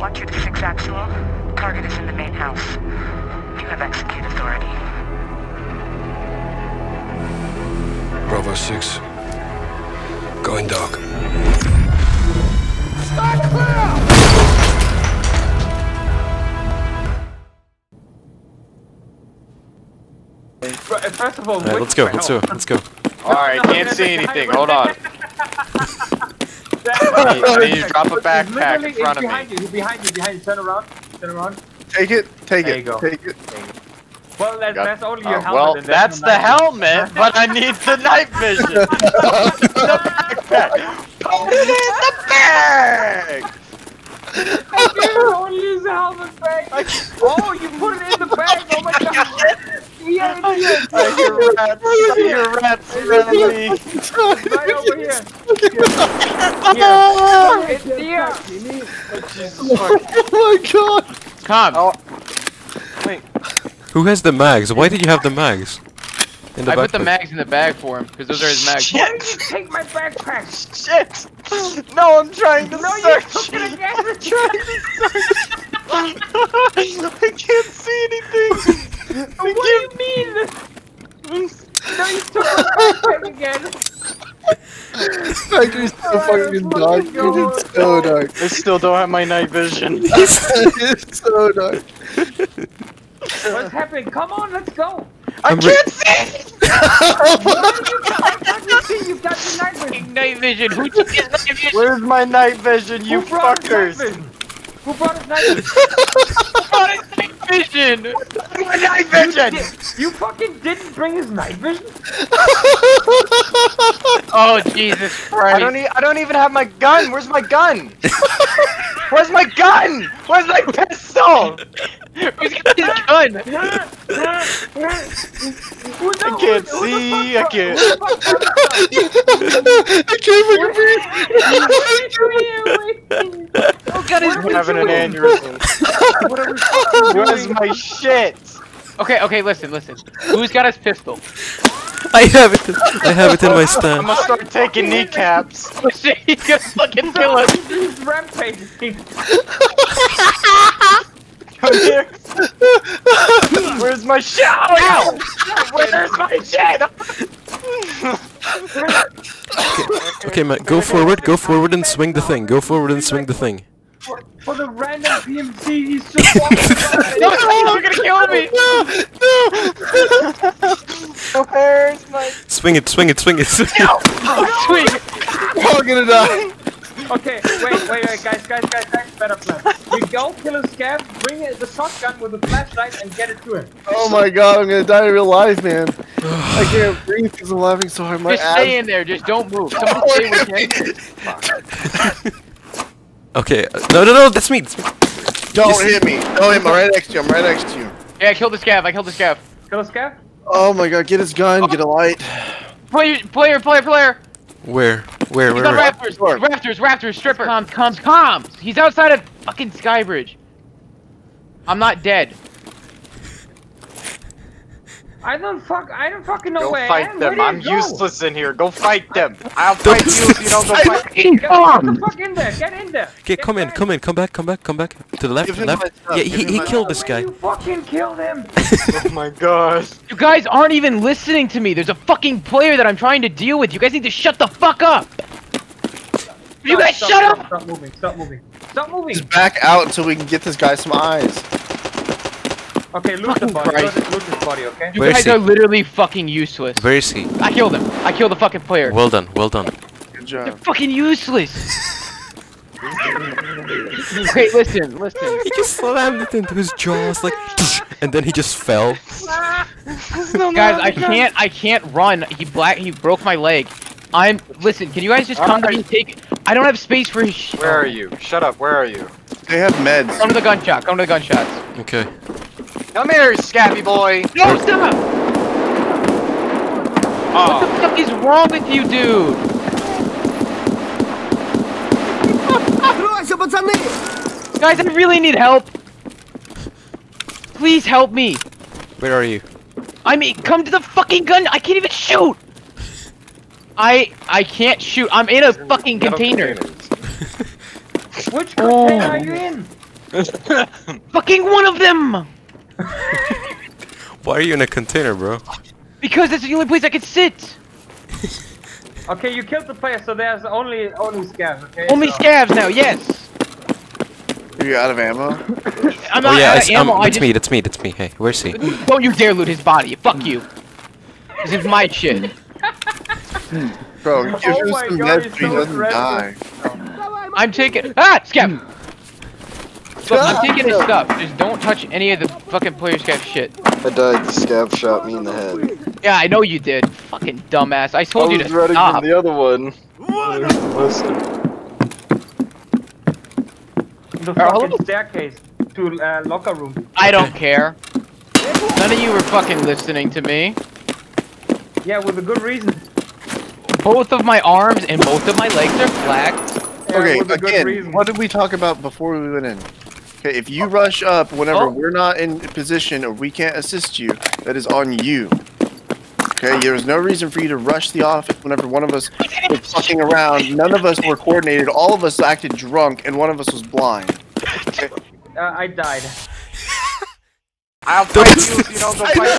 Watch your six actual. Target is in the main house. You have execute authority. Bravo 6. Going dark. First of all, Alright, let's go, let's go, let's go. Alright, can't see anything. Hold on. no. I need- you drop it back, He's back in front of behind me. You. He's behind you, behind you. Turn around. Turn around. Take it, take There it, you go. take it. Well, that, Got- that's only oh, your Oh, helmet. well, and that's the night helmet, but I need the night vision. the backpack. Put it in the bag. You only use the helmet bag. Oh, you put it in the bag. Oh my god. Yeah, idiot. I hear rats. I hear rats around me. Right over here. Here. It's here. Jesus fuck. Oh my god! Come. Oh. Wait, Who has the mags? Why did you have the mags? In the I put the mags in the bag for him because those are his mags. Why did you take my backpack? shit. No, I'm trying to No, you search. took it again. I'm trying to search. I can't see anything. What do you mean? No, you took my backpack again. Factory's so oh, fucking dark. go. It's so dark. I still don't have my night vision. it's so dark. What's happening? Come on, let's go. I I'm re- can't see. You got? I thought you see you got the night vision. Night vision. Who took his night vision? Where's my night vision, you Who brought night fuckers? vision? Who brought his night vision? Who brought his night vision? My night vision. You fucking didn't bring his night vision? Oh Jesus Christ! I don't. E I don't even have my gun. Where's my gun? Where's my gun? Where's my pistol? Who's got his gun? I can't see. I can't. I can't fucking breathe. Who got his I'm having an aneurysm. What are we Where's my shit? Okay, okay, listen, listen. Who's got his pistol? I have it. I have it in my I'm gonna start taking kneecaps. Shit, he's gonna fucking kill us. He's rampaging. Come here. Where's my shit? Oh, ow! Where's my shit? Okay, Matt, go forward, go forward and swing the thing. Go forward and swing the thing. For, for the random PMC, he's just walking around. No, you're gonna kill me. No, no! Where's my? Swing it, swing it, swing it. swing it. Swing. We're all gonna die. Okay, wait, wait, wait, guys, guys, guys, guys, better plan. We go kill a scav, bring it, the shotgun with the flashlight, and get it to him. Oh my god, I'm gonna die in real life, man. I can't breathe because I'm laughing so hard. My Just stay in there. Just don't move. Someone stay with him. Okay, uh, no, no, no, that's me. That's me. Don't hit me. Don't hit me. I'm right next to you. I'm right next to you. Yeah, I killed the scav. I killed the scav. Kill a scav? Oh my god, get his gun, get a light. Player, player, player, player. Where? Where? He's Where? where? Raptors. Raptors, Raptors, stripper. Comms, comms, comms. He's outside of fucking Skybridge. I'm not dead. I don't fuck, I don't fucking know Go where I fight am. Where them. I'm go? useless in here. Go fight them. I'll fight you if you don't go fight me. Get, get the fuck in there, get in there. Okay, Get come in, back. come in, come back, come back, come back. To the left, Give left. Yeah, give he, he killed this guy. You fucking killed him. Oh my god. You guys aren't even listening to me. There's a fucking player that I'm trying to deal with. You guys need to shut the fuck up. You guys stop, shut stop, up. Stop moving, stop moving. Stop moving. Just back out until we can get this guy some eyes. Okay, loot the body, Christ. loot loot his body, okay? You Where is guys are literally fucking useless. Where is he? I killed him. I killed the fucking player. Well done, well done. Good You're job. fucking useless. okay, listen, listen. He just slammed it into his jaws like, and then he just fell. Guys, I can't, I can't run. He black, he broke my leg. I'm. Listen, can you guys just come to me and take? I don't have space for his. Where are you? Shut up. Where are you? They have meds. Come to the gunshot. Come to the gunshots. Okay. Come here, scabby boy. No, stop! What the Oh, fuck is wrong with you, dude? Guys, I really need help. Please help me. Where are you? I mean, come to the fucking gun. I can't even shoot. I I can't shoot. I'm in a fucking container. Which Oh. container are you oh. in? Fucking one of them! Why are you in a container, bro? Because that's the only place I can sit. Okay, you killed the player, so there's only only scavs. Okay. Only so. scavs now. Yes. Are you out of ammo? I'm Oh yeah, out of ammo. um, I it's just me, it's me, it's me. Hey, where's he? don't you dare loot his body. Fuck you. This is my shit. Bro, give Oh him my some God, meds he's so he doesn't aggressive. die. I'm taking ah scav. Look, I'm taking his stuff. Just don't touch any of the fucking player scav shit. I died. The scav shot me in the head. Yeah, I know you did. Fucking dumbass. I I told you was to running stop. from the other one. Listen. The Alright, fucking staircase to uh, locker room. I don't care. None of you were fucking listening to me. Yeah, with a good reason. Both of my arms and both of my legs are black. Yeah, Okay, with a good again, what did we talk about before we went in? Okay, if you rush up whenever Oh. we're not in position or we can't assist you, that is on you. Okay, there's no reason for you to rush the office whenever one of us was fucking around. None of us were coordinated. All of us acted drunk, and one of us was blind. Uh, I died. I'll fight you if you don't go fight